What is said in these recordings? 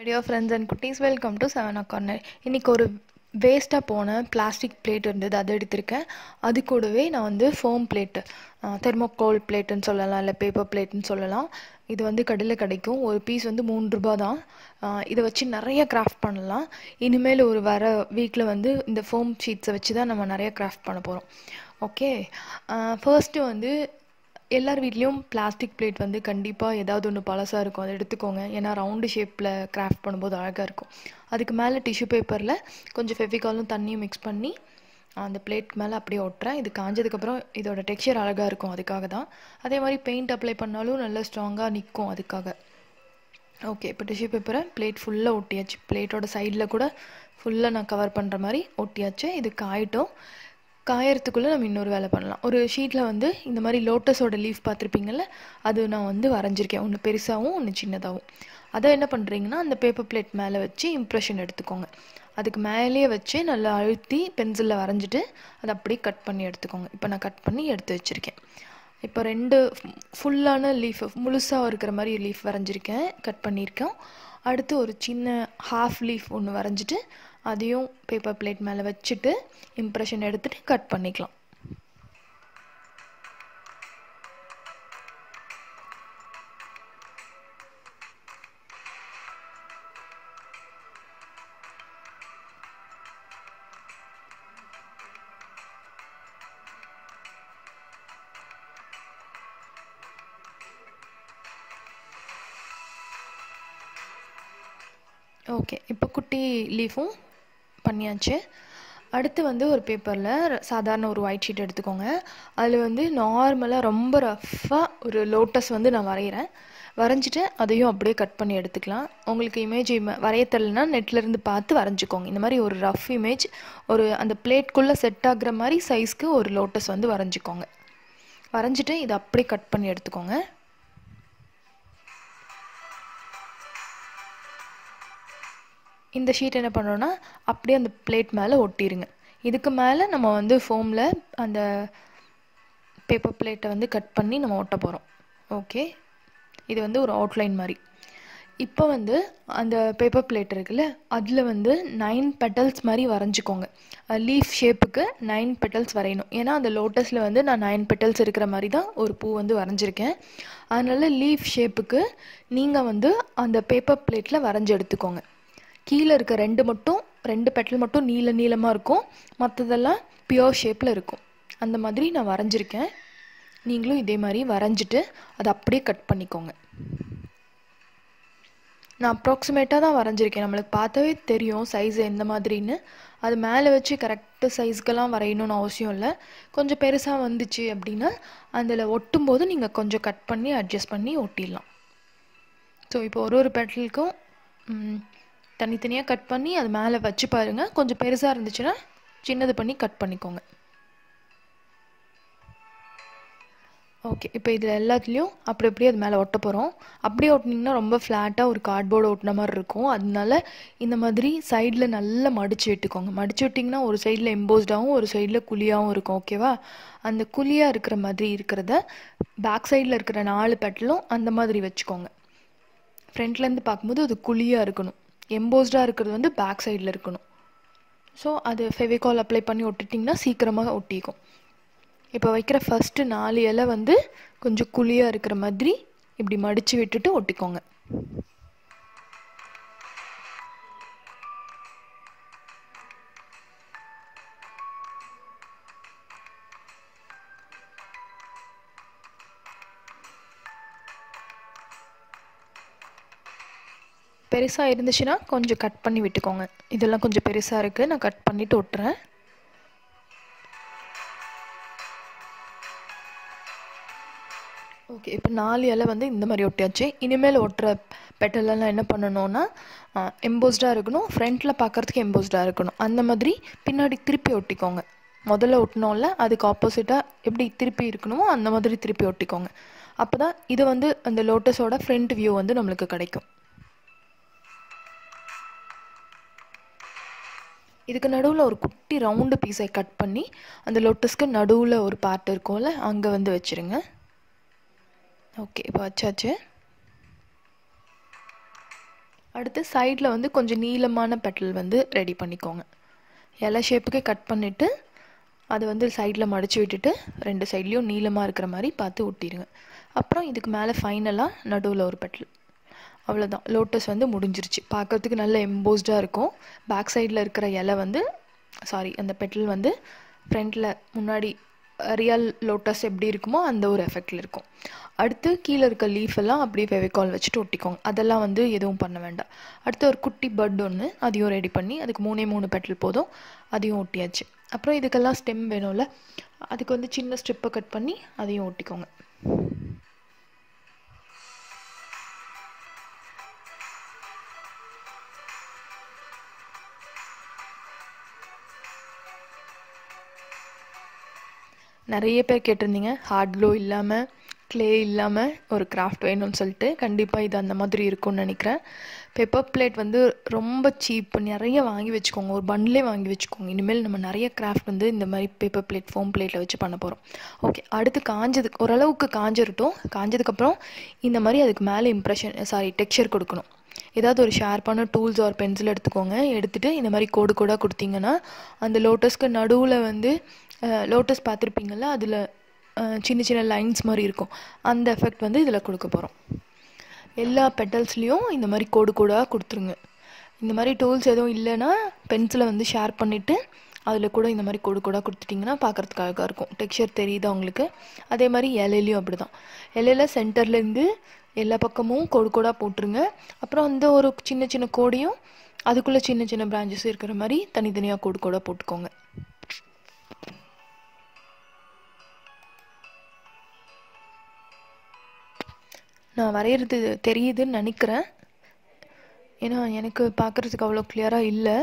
Idea friends and குட்டீஸ். Welcome to seven o corner இன்றைக்கி ஒரு வேஸ்ட்டாக போன பிளாஸ்டிக் பிளேட் இருந்தது. அதை எடுத்திருக்கேன். அது கூடவே நான் வந்து ஃபோம் பிளேட்டு தெர்மோகோல் பிளேட்டுன்னு சொல்லலாம் இல்லை பேப்பர் பிளேட்டுன்னு சொல்லலாம். இது வந்து கடையில் கிடைக்கும். ஒரு பீஸ் வந்து மூணு ரூபா தான். இதை வச்சு நிறைய கிராஃப்ட் பண்ணலாம். இனிமேல் ஒரு வர வீக்கில் வந்து இந்த ஃபோம் ஷீட்ஸை வச்சு தான் நம்ம நிறைய கிராஃப்ட் பண்ண போகிறோம் ஓகே ஃபர்ஸ்ட்டு வந்து எல்லார் வீட்லேயும் பிளாஸ்டிக் பிளேட் வந்து கண்டிப்பாக ஏதாவது ஒன்று பழசாக இருக்கும். அதை எடுத்துக்கோங்க. ஏன்னா ரவுண்டு ஷேப்பில் கிராஃப்ட் பண்ணும்போது அழகாக இருக்கும். அதுக்கு மேலே டிஷ்யூ பேப்பரில் கொஞ்சம் ஃபெவிகாலும் தண்ணியும் மிக்ஸ் பண்ணி அந்த பிளேட் மேலே அப்படியே ஒட்டுறேன். இது காஞ்சதுக்கப்புறம் இதோட டெக்ஸ்சர் அழகாக இருக்கும் அதுக்காக தான். அதே மாதிரி பெயிண்ட் அப்ளை பண்ணாலும் நல்லா ஸ்ட்ராங்காக நிற்கும் அதுக்காக. ஓகே இப்போ டிஷ்யூ பேப்பரை பிளேட் ஃபுல்லாக ஒட்டியாச்சு. பிளேட்டோட சைடில் கூட ஃபுல்லாக நான் கவர் பண்ணுற மாதிரி ஒட்டியாச்சு. இது காயட்டும் காயறதுக்குள்ளே நம்ம இன்னொரு வேலை பண்ணலாம். ஒரு ஷீட்டில் வந்து இந்த மாதிரி லோட்டஸோட லீஃப் பார்த்துருப்பீங்கள்ல அது நான் வந்து வரைஞ்சிருக்கேன். ஒன்று பெருசாகவும் ஒன்று சின்னதாகவும் அதை என்ன பண்ணுறீங்கன்னா அந்த பேப்பர் பிளேட் மேலே வச்சு இம்ப்ரெஷன் எடுத்துக்கோங்க. அதுக்கு மேலேயே வச்சு நல்லா அழுத்தி பென்சிலில் வரைஞ்சிட்டு அதை அப்படியே கட் பண்ணி எடுத்துக்கோங்க. இப்போ நான் கட் பண்ணி எடுத்து வச்சுருக்கேன். இப்போ ரெண்டு ஃபுல்லான லீஃப் முழுசாக இருக்கிற மாதிரி லீஃப் வரைஞ்சிருக்கேன் கட் பண்ணியிருக்கேன். அடுத்து ஒரு சின்ன ஹாஃப் லீஃப் ஒன்று வரைஞ்சிட்டு அதையும் பேப்பர் பிளேட் மேலே வச்சுட்டு இம்ப்ரெஷன் எடுத்துகிட்டு கட் பண்ணிக்கலாம். ஓகே இப்போ குட்டி லீஃபும் பண்ணியாச்சு. அடுத்து வந்து ஒரு பேப்பரில் சாதாரண ஒரு ஒயிட் ஷீட் எடுத்துக்கோங்க. அதில் வந்து நார்மலாக ரொம்ப ரஃப்பாக ஒரு லோட்டஸ் வந்து நான் வரைகிறேன் வரைஞ்சிட்டு அதையும் அப்படியே கட் பண்ணி எடுத்துக்கலாம். உங்களுக்கு இமேஜ் வரைய தெரிலனா நெட்லேருந்து பார்த்து வரைஞ்சிக்கோங்க. இந்த மாதிரி ஒரு ரஃப் இமேஜ் ஒரு அந்த பிளேட்குள்ளே செட் ஆகுற மாதிரி சைஸ்க்கு ஒரு லோட்டஸ் வந்து வரைஞ்சிக்கோங்க. வரைஞ்சிட்டு இதை அப்படியே கட் பண்ணி எடுத்துக்கோங்க. இந்த ஷீட் என்ன பண்ணுறோன்னா அப்படியே அந்த பிளேட் மேலே ஒட்டிடுங்க இதுக்கு மேலே நம்ம வந்து ஃபோமில் அந்த பேப்பர் பிளேட்டை வந்து கட் பண்ணி நம்ம ஒட்ட போகிறோம் ஓகே இது வந்து ஒரு அவுட்லைன் மாதிரி. இப்போ வந்து அந்த பேப்பர் பிளேட் இருக்குல்ல அதில் வந்து நைன் பெட்டல்ஸ் மாதிரி வரைஞ்சிக்கோங்க. லீஃப் ஷேப்புக்கு நைன் பெட்டல்ஸ் வரையணும். ஏன்னா அந்த லோட்டஸில் வந்து நான் நைன் பெட்டல்ஸ் இருக்கிற மாதிரி தான் ஒரு பூ வந்து வரைஞ்சிருக்கேன். அதனால் லீஃப் ஷேப்புக்கு நீங்கள் வந்து அந்த பேப்பர் பிளேட்டில் வரைஞ்சி எடுத்துக்கோங்க. கீழே இருக்க ரெண்டு மட்டும் ரெண்டு பெட்டல் மட்டும் நீல நீளமாக இருக்கும். மற்றதெல்லாம் பியோர் ஷேப்பில் இருக்கும். அந்த மாதிரி நான் வரைஞ்சிருக்கேன். நீங்களும் இதே மாதிரி வரைஞ்சிட்டு அதை அப்படியே கட் பண்ணிக்கோங்க. நான் அப்ராக்சிமேட்டாக தான் வரைஞ்சிருக்கேன். நம்மளுக்கு பார்த்தாவே தெரியும் சைஸ் எந்த மாதிரின்னு. அது மேலே வச்சு கரெக்டு சைஸ்க்கெல்லாம் வரையணும்னு அவசியம் இல்லை. கொஞ்சம் பெருசாக வந்துச்சு அப்படின்னா அதில் ஒட்டும் போது நீங்கள் கொஞ்சம் கட் பண்ணி அட்ஜஸ்ட் பண்ணி ஒட்டிடலாம். ஸோ இப்போ ஒரு ஒரு பெட்டலுக்கும் தனித்தனியாக கட் பண்ணி அது மேலே வச்சு பாருங்கள் கொஞ்சம் பெருசாக இருந்துச்சுன்னா சின்னது பண்ணி கட் பண்ணிக்கோங்க. ஓகே இப்போ இதில் எல்லாத்துலேயும் அப்படி அப்படியே அது மேலே ஒட்ட போகிறோம் அப்படியே ஒட்டினீங்கன்னா ரொம்ப ஃப்ளாட்டாக ஒரு கார்ட்போர்டு ஒட்டின மாதிரி இருக்கும். அதனால இந்த மாதிரி சைடில் நல்லா மடித்து விட்டுக்கோங்க. மடித்து விட்டிங்கன்னா ஒரு சைடில் எம்போஸ்டாகவும் ஒரு சைடில் குழியாகவும் இருக்கும் ஓகேவா அந்த குழியாக இருக்கிற மாதிரி இருக்கிறத பேக் சைடில் இருக்கிற நாலு பெட்டலும் அந்த மாதிரி வச்சுக்கோங்க. ஃப்ரண்ட்லேருந்து பார்க்கும்போது அது குழியாக இருக்கணும். எம்போஸ்டாக இருக்கிறது வந்து பேக் சைடில் இருக்கணும். ஸோ அது ஃபெவிகால் அப்ளை பண்ணி ஒட்டிட்டிங்கன்னா சீக்கிரமாக ஒட்டிக்கும். இப்போ வைக்கிற ஃபஸ்ட்டு நாலு இலை வந்து கொஞ்சம் குழியாக இருக்கிற மாதிரி இப்படி மடித்து விட்டுட்டு ஒட்டிக்கோங்க. பெருசாக இருந்துச்சுன்னா கொஞ்சம் கட் பண்ணி விட்டுக்கோங்க. இதெல்லாம் கொஞ்சம் பெருசாக இருக்குது நான் கட் பண்ணிவிட்டு விட்டுறேன் ஓகே இப்போ நாலு இலை வந்து இந்த மாதிரி ஒட்டியாச்சு. இனிமேல் ஒட்டுற பெட்டலெல்லாம் என்ன பண்ணணும்னா எம்போஸ்டாக இருக்கணும். ஃப்ரண்ட்டில் பார்க்குறதுக்கு எம்போஸ்டாக இருக்கணும். அந்த மாதிரி பின்னாடி திருப்பி ஒட்டிக்கோங்க. முதல்ல ஒட்டினோம்ல அதுக்கு ஆப்போசிட்டாக எப்படி திருப்பி இருக்கணுமோ அந்த மாதிரி திருப்பி ஒட்டிக்கோங்க. அப்போ தான் இது வந்து அந்த லோட்டஸோட ஃப்ரண்ட் வியூ வந்து நம்மளுக்கு கிடைக்கும். இதுக்கு நடுவில் ஒரு குட்டி ரவுண்டு பீஸை கட் பண்ணி அந்த லொட்டஸ்க்கு நடுவில் ஒரு பார்ட் இருக்கும்ல அங்கே வந்து வச்சுருங்க. ஓகே இப்போ வச்சாச்சு. அடுத்து சைடில் வந்து கொஞ்சம் நீளமான பெட்டல் வந்து ரெடி பண்ணிக்கோங்க. இலை ஷேப்புக்கே கட் பண்ணிவிட்டு அதை வந்து சைடில் மடித்து விட்டுட்டு ரெண்டு சைட்லேயும் நீளமாக இருக்கிற மாதிரி பார்த்து ஒட்டிடுங்க அப்புறம் இதுக்கு மேலே ஃபைனலாக நடுவில் ஒரு பெட்டல் அவ்வளோதான் லோட்டஸ் வந்து முடிஞ்சிருச்சு. பார்க்கறதுக்கு நல்ல எம்போஸ்டாக இருக்கும். பேக் சைடில் இருக்கிற இலை வந்து சாரி அந்த பெட்டல் வந்து ஃப்ரண்ட்டில் முன்னாடி ரியல் லோட்டஸ் எப்படி இருக்குமோ அந்த ஒரு எஃபெக்டில் இருக்கும். அடுத்து கீழே இருக்க லீஃப் எல்லாம் அப்படியே ஃபெவிகால் வச்சுட்டு ஒட்டிக்கோங்க. அதெல்லாம் வந்து எதுவும் பண்ண வேண்டாம். அடுத்து ஒரு குட்டி பட் ஒன்று அதையும் ரெடி பண்ணி அதுக்கு மூணே மூணு பெட்டல் போதும். அதையும் ஒட்டியாச்சு. அப்புறம் இதுக்கெல்லாம் ஸ்டெம் வேணும்ல அதுக்கு வந்து சின்ன ஸ்ட்ரிப்பை கட் பண்ணி அதையும் ஒட்டிக்கோங்க. நிறைய பேர் கேட்டிருந்தீங்க. ஹார்ட் க்ளோ இல்லாமல் க்ளே இல்லாமல் ஒரு கிராஃப்ட் வேணும்னு சொல்லிட்டு கண்டிப்பாக இது அந்த மாதிரி இருக்கும்னு நினைக்கிறேன். பெப்பர் பிளேட் வந்து ரொம்ப சீப் நிறைய வாங்கி வச்சுக்கோங்க. ஒரு பண்டிலே வாங்கி வச்சுக்கோங்க. இனிமேல் நம்ம நிறைய கிராஃப்ட் வந்து இந்த மாதிரி பேப்பர் பிளேட் ஃபோம் பிளேட்டில் வச்சு பண்ண போகிறோம் ஓகே அடுத்து காஞ்சதுக்கு ஓரளவுக்கு காஞ்சிருட்டும். காஞ்சதுக்கப்புறம் இந்த மாதிரி அதுக்கு மேலே இம்ப்ரெஷன் சாரி டெக்ஸ்சர் கொடுக்கணும். ஏதாவது ஒரு ஷார்ப்பான டூல்ஸ் ஒரு பென்சில் எடுத்துக்கோங்க. எடுத்துகிட்டு இந்த மாதிரி கோடு கோடாக கொடுத்தீங்கன்னா அந்த லோட்டஸ்க்கு நடுவில் வந்து லோட்டஸ் பார்த்துருப்பீங்கள்ல அதில் சின்ன சின்ன லைன்ஸ் மாதிரி இருக்கும். அந்த எஃபெக்ட் வந்து இதில் கொடுக்க போகிறோம் எல்லா பெட்டல்ஸ்லேயும் இந்த மாதிரி கோடு கோடாக கொடுத்துருங்க. இந்த மாதிரி டூல்ஸ் எதுவும் இல்லைன்னா பென்சிலை வந்து ஷேர் பண்ணிவிட்டு அதில் கூட இந்த மாதிரி கோடு கோடாக கொடுத்துட்டிங்கன்னா பார்க்குறதுக்கு அழகாக இருக்கும். டெக்ஸ்சர் தெரியுதா உங்களுக்கு? அதே மாதிரி இலையிலையும் அப்படி தான் இலையில சென்டர்லேருந்து எல்லா பக்கமும் கோடு கோடாக போட்டுருங்க. அப்புறம் அந்த ஒரு சின்ன சின்ன கோடையும் அதுக்குள்ளே சின்ன சின்ன பிரான்ச்சஸ் இருக்கிற மாதிரி தனித்தனியாக கோடு கோடாக போட்டுக்கோங்க. நான் வரைகிறது தெரியுதுன்னு நினைக்கிறேன். ஏன்னா எனக்கு பார்க்குறதுக்கு அவ்வளோ கிளியராக இல்லை.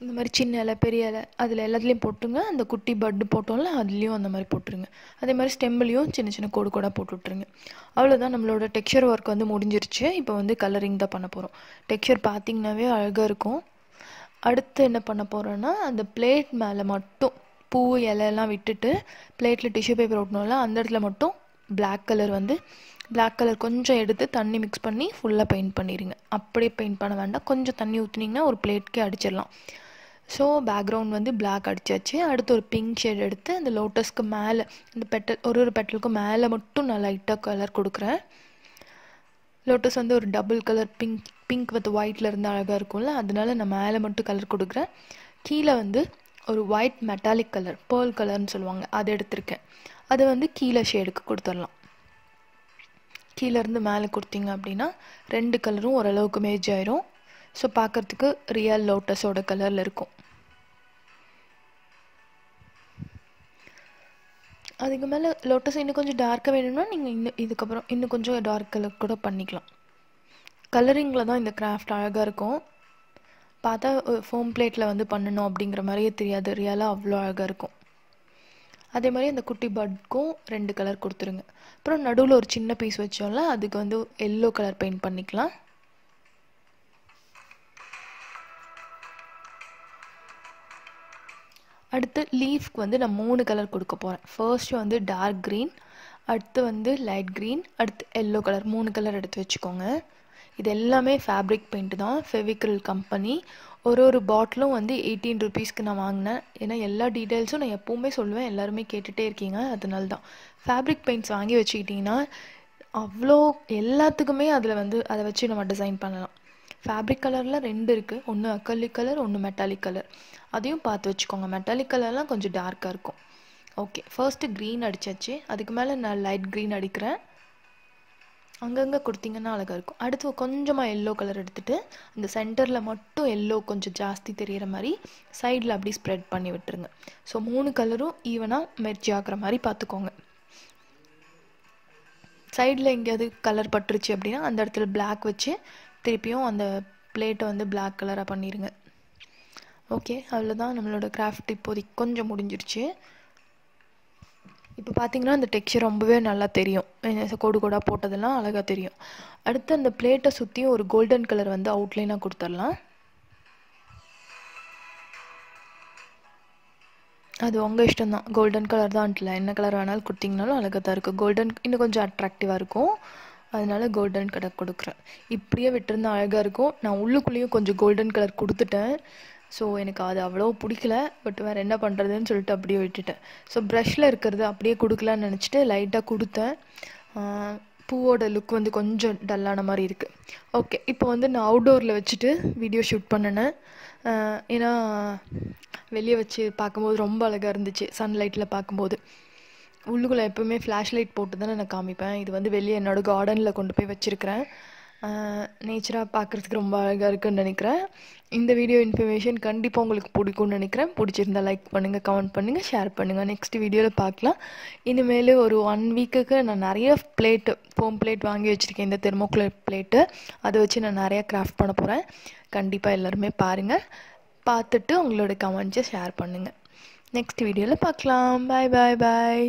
இந்த மாதிரி சின்ன இலை பெரிய இலை அதில் எல்லாத்துலேயும் போட்டுருங்க. அந்த குட்டி பட்டு போட்டோம்ல அதுலேயும் அந்த மாதிரி போட்டுருங்க. அதே மாதிரி ஸ்டெம்லேயும் சின்ன சின்ன கோடு கோடாக போட்டு விட்ருங்க அவ்வளோதான் நம்மளோட டெக்ஸ்சர் ஒர்க் வந்து முடிஞ்சிருச்சு. இப்போ வந்து கலரிங் தான் பண்ண போகிறோம் டெக்ஸ்சர் பார்த்திங்கனாவே அழகாக இருக்கும். அடுத்து என்ன பண்ண போகிறோன்னா அந்த பிளேட் மேலே மட்டும் பூ இலையெல்லாம் விட்டுட்டு பிளேட்டில் டிஷ்யூ பேப்பர் ஒட்டணும்ல அந்த இடத்துல மட்டும் பிளாக் கலர் வந்து பிளாக் கலர் கொஞ்சம் எடுத்து தண்ணி மிக்ஸ் பண்ணி ஃபுல்லாக பெயிண்ட் பண்ணிடுங்க அப்படியே பெயிண்ட் பண்ண வேண்டாம். கொஞ்சம் தண்ணி ஊற்றுனீங்கன்னா ஒரு பிளேட்க்கே அடிச்சிடலாம். ஸோ பேக்ரவுண்ட் வந்து பிளாக் அடிச்சாச்சு. அடுத்து ஒரு பிங்க் ஷேட் எடுத்து அந்த லோட்டஸ்க்கு மேலே இந்த பெட்டல் ஒரு ஒரு பெட்டலுக்கும் மேலே மட்டும் நான் லைட்டாக கலர் கொடுக்குறேன். லோட்டஸ் வந்து ஒரு double colour pink pink with ஒயிட்டில் இருந்து அழகாக இருக்கும்ல அதனால நான் மேலே மட்டும் கலர் கொடுக்குறேன். கீழே வந்து ஒரு ஒயிட் மெட்டாலிக் கலர் பேர்ல் கலர்னு சொல்லுவாங்க அதை எடுத்திருக்கேன். அதை வந்து கீழே ஷேடுக்கு கொடுத்துடலாம். கீழேருந்து மேலே கொடுத்தீங்க அப்படின்னா ரெண்டு கலரும் ஓரளவுக்கு மேஜ் ஆயிரும். ஸோ பார்க்குறதுக்கு ரியல் லோட்டஸோட கலரில் இருக்கும். அதுக்கு மேலே லோட்டஸ் இன்னும் கொஞ்சம் டார்க்காக வேணும்னா நீங்கள் இன்னும் இதுக்கப்புறம் இன்னும் கொஞ்சம் டார்க் கலர் கூட பண்ணிக்கலாம். கலரிங்கில் தான் இந்த கிராஃப்ட் அழகாக இருக்கும். பார்த்தா ஃபோம் பிளேட்டில் வந்து பண்ணணும் அப்படிங்கிற மாதிரியே தெரியாது. ரியலாக அவ்வளோ அழகாக இருக்கும். அதே மாதிரி அந்த குட்டி பட்க்கும் ரெண்டு கலர் கொடுத்துருங்க. அப்புறம் நடுவில் ஒரு சின்ன பீஸ் வச்சோம்ல அதுக்கு வந்து எல்லோ கலர் பெயிண்ட் பண்ணிக்கலாம். அடுத்து லீஃப்க்கு வந்து நான் மூணு கலர் கொடுக்க போகிறேன் ஃபர்ஸ்ட் வந்து டார்க் க்ரீன் அடுத்து வந்து லைட் க்ரீன் அடுத்து எல்லோ கலர் மூணு கலர் எடுத்து வச்சுக்கோங்க. இது எல்லாமே ஃபேப்ரிக் பெயிண்ட் தான் ஃபெவிக்ரில் கம்பெனி ஒரு ஒரு பாட்டிலும் வந்து எயிட்டீன் ருபீஸ்க்கு நான் வாங்கினேன். ஏன்னா எல்லா டீட்டெயில்ஸும் நான் எப்போவுமே சொல்லுவேன். எல்லாருமே கேட்டுகிட்டே இருக்கீங்க. அதனால தான். ஃபேப்ரிக் பெயிண்ட்ஸ் வாங்கி வச்சுக்கிட்டிங்கன்னா அவ்வளோ எல்லாத்துக்குமே அதில் வந்து அதை வச்சு நம்ம டிசைன் பண்ணலாம். ஃபேப்ரிக் கலரில் ரெண்டு இருக்குது ஒன்று அக்கலிக் கலர் ஒன்று மெட்டாலிக் கலர் அதையும் பார்த்து வச்சுக்கோங்க. மெட்டாலிக் கலர்லாம் கொஞ்சம் டார்க்காக இருக்கும். ஓகே ஃபர்ஸ்ட்டு க்ரீன் அடித்தாச்சு அதுக்கு மேலே நான் லைட் க்ரீன் அடிக்கிறேன். அங்கங்கே கொடுத்தீங்கன்னா அழகாக இருக்கும். அடுத்து கொஞ்சமாக எல்லோ கலர் எடுத்துகிட்டு அந்த சென்டரில் மட்டும் எல்லோ கொஞ்சம் ஜாஸ்தி தெரிகிற மாதிரி சைடில் அப்படி ஸ்ப்ரெட் பண்ணி விட்டுருங்க. ஸோ மூணு கலரும் ஈவனாக மெர்ஜி ஆகிற மாதிரி பார்த்துக்கோங்க. சைடில் எங்கேயாவது கலர் பட்டுருச்சு அப்படின்னா அந்த இடத்துல பிளாக் வச்சு திருப்பியும் அந்த பிளேட்டை வந்து பிளாக் கலராக பண்ணிடுங்க ஓகே அவ்வளோதான் நம்மளோட கிராஃப்ட் இப்போதைக்கு கொஞ்சம் முடிஞ்சிருச்சு. இப்போ பார்த்தீங்கன்னா அந்த டெக்ஸ்சர் ரொம்பவே நல்லா தெரியும். கோடு கோடாக போட்டதெல்லாம் அழகாக தெரியும். அடுத்து அந்த பிளேட்டை சுற்றியும் ஒரு கோல்டன் கலர் வந்து அவுட்லைனாக கொடுத்துடலாம். அது உங்கள் இஷ்டம் தான் கோல்டன் கலர் தான் இல்லை என்ன கலர் வேணாலும் கொடுத்தீங்கனாலும் அழகாக தான் இருக்கும். கோல்டன் இன்னும் கொஞ்சம் அட்ராக்டிவாக இருக்கும். அதனால கோல்டன் கலர் கொடுக்குறேன். இப்படியே விட்டுருந்தா அழகாக இருக்கும். நான் உள்ளுக்குள்ளேயும் கொஞ்சம் கோல்டன் கலர் கொடுத்துட்டேன். ஸோ எனக்கு அது அவ்வளோ பிடிக்கல. பட் வேறு என்ன பண்ணுறதுன்னு சொல்லிட்டு அப்படியே விட்டுட்டேன். ஸோ ப்ரஷில் இருக்கிறது அப்படியே கொடுக்கலான்னு நினச்சிட்டு லைட்டாக கொடுத்தேன். பூவோட லுக் வந்து கொஞ்சம் டல்லான மாதிரி இருக்குது ஓகே இப்போ வந்து நான் அவுடோரில் வச்சுட்டு வீடியோ ஷூட் பண்ணினேன். ஏன்னா வெளியே வச்சு பார்க்கும்போது ரொம்ப அழகாக இருந்துச்சு சன்லைட்டில் பார்க்கும்போது. உள்ளுக்குள்ளே எப்பவுமே ஃப்ளாஷ் லைட் போட்டு தானே நான் காமிப்பேன். இது வந்து வெளியே என்னோடய கார்டனில் கொண்டு போய் வச்சுருக்கிறேன். நேச்சராக பார்க்குறதுக்கு ரொம்ப அழகாக இருக்குன்னு நினைக்கிறேன். இந்த வீடியோ இன்ஃபர்மேஷன் கண்டிப்பாக உங்களுக்கு பிடிக்கும்னு நினைக்கிறேன். பிடிச்சிருந்தா லைக் பண்ணுங்கள் கமெண்ட் பண்ணுங்கள் ஷேர் பண்ணுங்கள் நெக்ஸ்ட் வீடியோவில் பார்க்கலாம் இனிமேல் ஒரு ஒன் வீக்குக்கு நான் நிறைய பிளேட்டு ஃபோம் பிளேட் வாங்கி வச்சுருக்கேன். இந்த தெர்மோக்குலர் பிளேட்டு அதை வச்சு நான் நிறையா கிராஃப்ட் பண்ண போகிறேன் கண்டிப்பாக எல்லாருமே பாருங்கள் பார்த்துட்டு உங்களோட கமெண்ட்ஸை ஷேர் பண்ணுங்கள் நெக்ஸ்ட் வீடியோவில் பார்க்கலாம் பாய் பாய் பாய்